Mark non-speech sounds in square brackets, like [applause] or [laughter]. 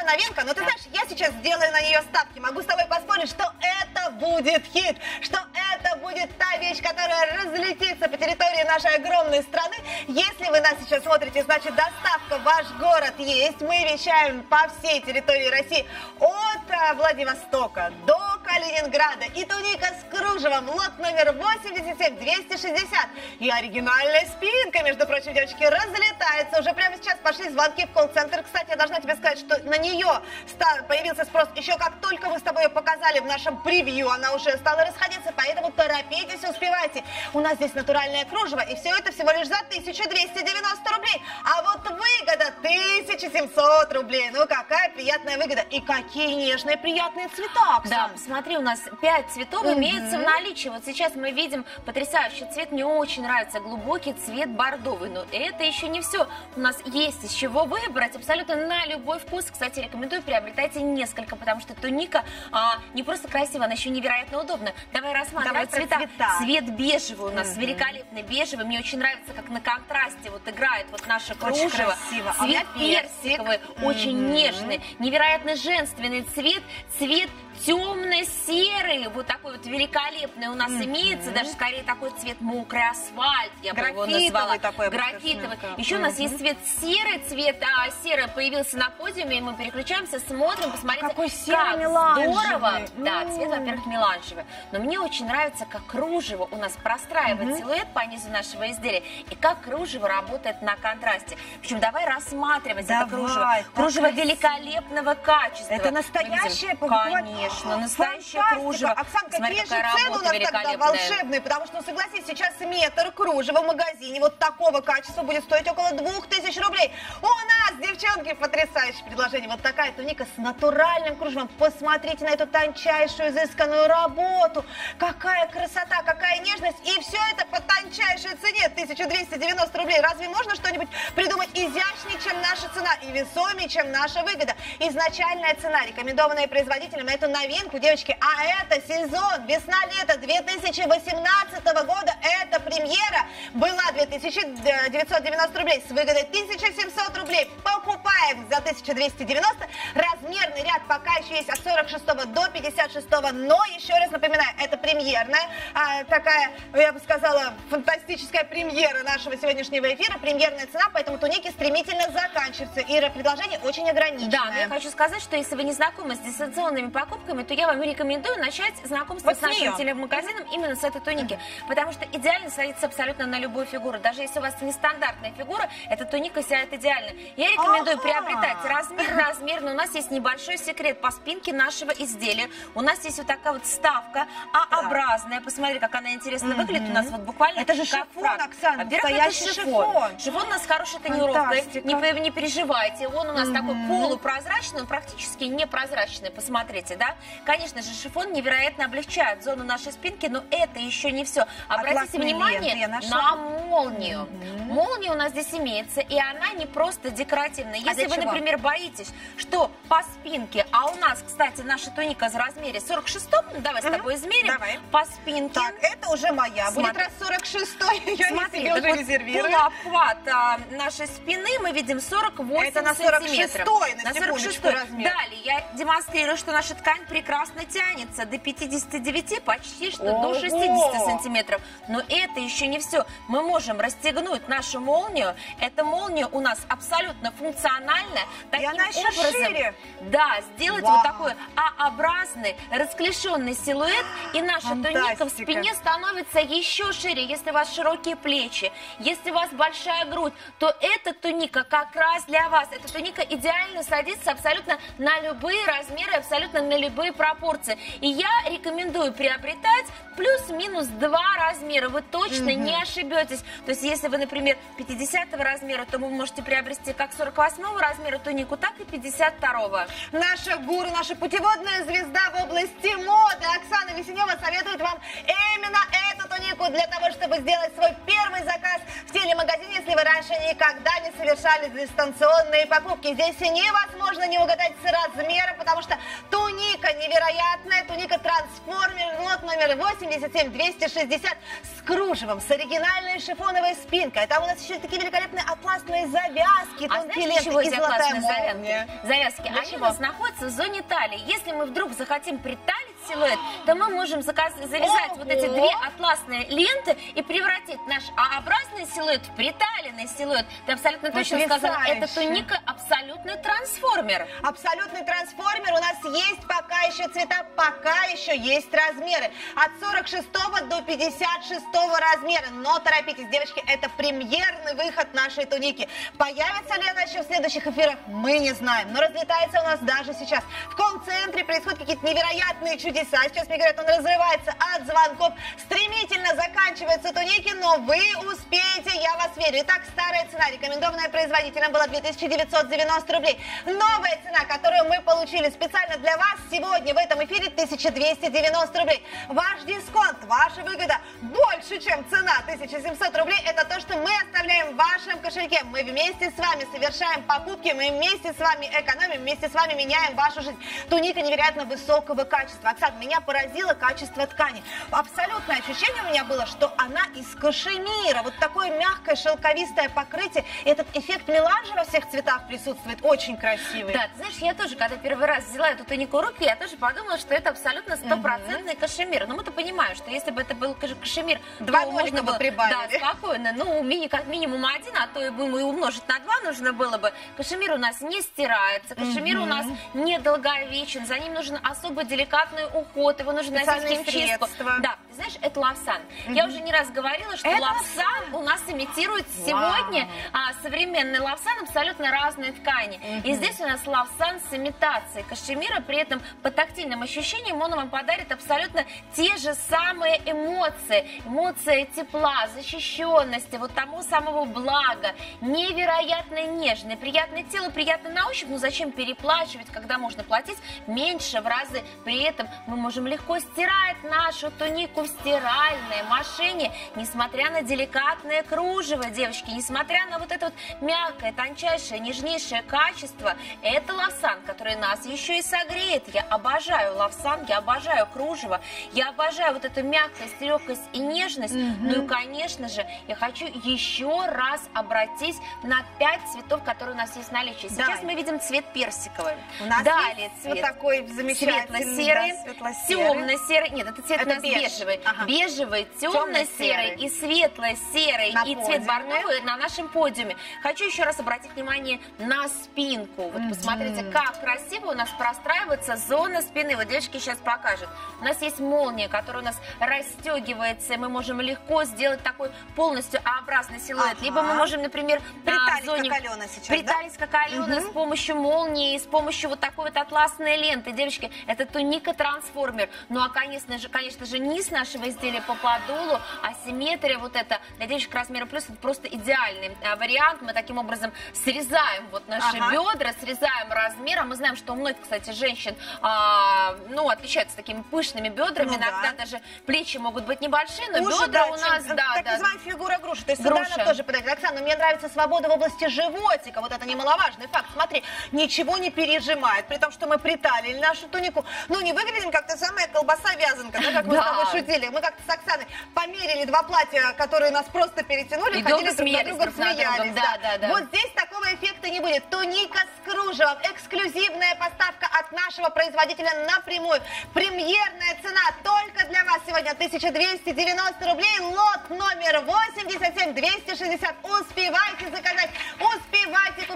наша новинка, но ты знаешь, я сейчас сделаю на нее ставки. Могу с тобой поспорить, что это будет хит, что это будет та вещь, которая разлетится по территории нашей огромной страны. Если вы нас сейчас смотрите, значит доставка в ваш город есть. Мы вещаем по всей территории России от э, Владивостока до Калининграда. И туника с кружевом, лот номер 87 260. И оригинальная спинка, между прочим, девочки, разлетается. Уже прямо сейчас пошли звонки в колл-центр. Кстати, я должна тебе сказать, что на нее появился спрос еще как только мы с тобой ее показали в нашем превью. Она уже стала расходиться, поэтому торопитесь, успевайте. У нас здесь натуральное кружево, и все это всего лишь за 1290 рублей. А вот выгода 1700 рублей. Ну, какая приятная выгода. И какие нежные, приятные цвета, Оксана. Да, смотри, у нас 5 цветов угу. имеется в наличии. Вот сейчас мы видим потрясающий цвет. Мне очень нравится глубокий цвет бордовый. Но это еще не все. У нас есть из чего выбрать абсолютно на любой вкус. Кстати, рекомендую приобретайте несколько, потому что туника а, не просто красивая, она еще невероятно удобна. Давай рассматривать Давай цвета. цвета. Цвет бежевый у нас, угу. великолепный бежевый. Мне очень нравится, как на контрасте вот играет вот наше кружево. Очень красиво. А цвет а персиковый, угу. очень нежный, невероятно женственный цвет, цвет темно-серый, вот такой вот великолепный у нас mm-hmm. имеется, даже скорее такой цвет мокрый асфальт, я бы его назвала. такой. Графитовый. Еще mm-hmm. у нас есть цвет серый, цвет а, серый появился на подиуме, и мы переключаемся, смотрим, посмотрите, Какой серый как здорово. Mm-hmm. Да, цвет, во-первых, меланжевый. Но мне очень нравится, как кружево у нас простраивает mm-hmm. силуэт по низу нашего изделия, и как кружево работает на контрасте. Причем давай рассматривать давай, это кружево. Кружево великолепного качества. Это настоящее, Конечно конечно, настоящее кружево. Оксан, какие же цены у нас тогда волшебные? Потому что, ну, согласись, сейчас метр кружева в магазине вот такого качества будет стоить около двух тысяч рублей. У нас, девчонки, потрясающее предложение. Вот такая туника с натуральным кружевом. Посмотрите на эту тончайшую, изысканную работу. Какая красота, какая нежность. И все это по тончайшей цене 1290 рублей. Разве можно что-нибудь придумать изящнее, чем наша цена и весомее, чем наша выгода? Изначальная цена, рекомендованная производителем, это на новинку, девочки, а это сезон, весна-лето 2018 года, это премьера, была 2990 рублей с выгодой 1700 рублей, покупаем за 1290, размерный ряд пока еще есть от 46 до 56, но еще раз напоминаю, это премьерная, а, такая, я бы сказала, фантастическая премьера нашего сегодняшнего эфира, премьерная цена, поэтому туники стремительно заканчиваются, Ира, предложение очень ограниченное. Да, я хочу сказать, что если вы не знакомы с дистанционными покупками, то я вам рекомендую начать знакомство вот с нашим телемагазином именно с этой туники. Потому что идеально садится абсолютно на любую фигуру. Даже если у вас нестандартная фигура, эта туника сядет идеально. Я рекомендую ага. приобретать размер размерный. У нас есть небольшой секрет по спинке нашего изделия. У нас есть вот такая вот ставка А-образная. Посмотри, как она интересно выглядит. У нас вот буквально Это же шифон, Оксана, Во-первых, это шифон. шифон. Шифон у нас с хорошей тонировкой. Не, не переживайте. Он у нас такой полупрозрачный, он практически непрозрачный. Посмотрите, да? Конечно же, шифон невероятно облегчает зону нашей спинки, но это еще не все. Обратите внимание на молнию. Молния у нас здесь имеется, и она не просто декоративная. А Если а вы, чего? например, боитесь, что по спинке, а у нас, кстати, наша туника в размере 46 ну, давай угу. с тобой измерим. Давай. По спинке. Так, это уже моя. Смотри. Будет раз 46 [laughs] я Смотри, себе уже резервирую. Полуобхват а, нашей спины мы видим 48 Это на 46 сантиметров. на 46 размер. Далее я демонстрирую, что наша ткань прекрасно тянется до 59, почти что Ого! до 60 сантиметров. Но это еще не все. Мы можем расстегнуть нашу молнию. Эта молния у нас абсолютно функциональная. Таким И она еще образом, шире. Да, сделать Вау. Вот такой А-образный, расклешенный силуэт. И наша Фантастика. туника в спине становится еще шире. Если у вас широкие плечи, если у вас большая грудь, то эта туника как раз для вас. Эта туника идеально садится абсолютно на любые размеры, абсолютно на любые пропорции. И я рекомендую приобретать плюс-минус два размера. Вы точно угу. не ошибетесь. То есть, если вы, например, 50 размера, то вы можете приобрести как 48 размера тунику, так и 52 -го. Наша гуру, наша путеводная звезда в области моды Оксана Весенева советует вам именно эту тунику для того, чтобы сделать свой первый заказ в телемагазине, если вы раньше никогда не совершали дистанционные покупки. Здесь невозможно не угадать с размера, потому что невероятная, туника трансформер, лот номер 87260 с кружевом, с оригинальной шифоновой спинкой. Там у нас еще такие великолепные атласные завязки, А тонкие знаешь, ленты и золотая молния. завязки? Завязки. Для Они чего? у нас находятся в зоне талии. Если мы вдруг захотим приталить силуэт, то мы можем заказ- завязать вот эти две атласные ленты и превратить наш А-образный силуэт в приталенный силуэт. Ты абсолютно точно сказала, это туника абсолютный трансформер. Абсолютный трансформер. У нас есть пока еще цвета, пока еще есть размеры. От 46 до 56 размера. Но торопитесь, девочки, это премьерный выход нашей туники. Появится ли она еще в следующих эфирах, мы не знаем. Но разлетается у нас даже сейчас. В колл-центре происходят какие-то невероятные чудеса. Сейчас мне говорят, он разрывается от звонков. Заканчиваются туники, но вы успеете, я вас верю. Итак, старая цена, рекомендованная производителем, была 2990 рублей. Новая цена, которую мы получили специально для вас сегодня в этом эфире, 1290 рублей. Ваш дисконт, ваша выгода больше, чем цена 1700 рублей. Это то, что мы оставляем в вашем кошельке. Мы вместе с вами совершаем покупки, мы вместе с вами экономим, вместе с вами меняем вашу жизнь. Туника невероятно высокого качества. Оксана, меня поразило качество ткани. Абсолютное ощущение у меня было, что она из кашемира. Вот такое мягкое шелковистое покрытие. Этот эффект меланжа во всех цветах присутствует. Очень красивый. Да, ты знаешь, я тоже, когда первый раз взяла эту тунику в руки, я тоже подумала, что это абсолютно стопроцентный кашемир. Но мы-то понимаем, что если бы это был каш- кашемир, Два то можно бы было прибавили. Да, спокойно. Ну, мини, как минимум один, а то и умножить на два нужно было бы. Кашемир у нас не стирается, кашемир у нас недолговечен, за ним нужен особо деликатный уход, его нужно носить Специальные химчистку. Да, знаешь, это лавсан. Я уже не раз говорила, что Это лавсан у нас имитирует сегодня а, современный лавсан абсолютно разные ткани. И здесь у нас лавсан с имитацией кашемира, при этом по тактильным ощущениям он вам подарит абсолютно те же самые эмоции. Эмоции тепла, защищенности, вот того самого блага, невероятно нежный, приятный к телу, приятный на ощупь, но зачем переплачивать, когда можно платить меньше в разы, при этом мы можем легко стирать нашу тунику стиральной машине, несмотря на деликатное кружево, девочки, несмотря на вот это вот мягкое, тончайшее, нежнейшее качество, это лавсан, который нас еще и согреет. Я обожаю лавсан, я обожаю кружево, я обожаю вот эту мягкость, легкость и нежность. Ну и, конечно же, я хочу еще раз обратить на пять цветов, которые у нас есть в наличии. Сейчас Давай. мы видим цвет персиковый. У нас Далее есть вот цвет такой замечательный, светло-серый, да, светло-серый. темно-серый, нет, это цвет Это у нас беж. бежевый, Ага. бежевый, Темно-серый. и светло-серый На и цвет подиуме. бордовый на нашем подиуме. Хочу еще раз обратить внимание на спинку. Вот посмотрите, как красиво у нас простраивается зона спины. Вот девочки сейчас покажут. У нас есть молния, которая у нас расстегивается, и мы можем легко сделать такой полностью А-образный силуэт. Ага. Либо мы можем, например, на Приталить, зоне... как Алена сейчас, да? Приталить, как Алена, с помощью молнии, с помощью вот такой вот атласной ленты. Девочки, это туника трансформер. Ну а, конечно же, конечно же, низ нашего изделия по подолу, асимметрия вот это для девочек размера плюс, это просто идеальный а, вариант. Мы таким образом срезаем вот наши Ага. бедра, срезаем размер. А мы знаем, что у многих, кстати, женщин, а, ну, отличаются такими пышными бедрами. Ну Иногда да. даже плечи могут быть небольшие, но Уже, бедра да, у чем- нас, да, так да, называемая фигура груши. То есть Груша. сюда она тоже подойдет. Оксана, мне нравится свобода в области животика. Вот это немаловажный факт. Смотри, ничего не пережимает, при том, что мы приталили нашу тунику. Ну, не выглядим как та самая колбаса-вязанка, да, как мы с Да. тобой шутили. Мы как-то с Оксаной померили два платья, которые нас просто перетянули, И ходили друг на друга, смеялись. Да, да, да. Вот здесь такого эффекта не будет. Туника с кружевом. Эксклюзивная поставка от нашего производителя напрямую. Премьерная цена только для вас сегодня 1290 рублей. Лот номер 87 260. Успевайте заказать, успевайте купить.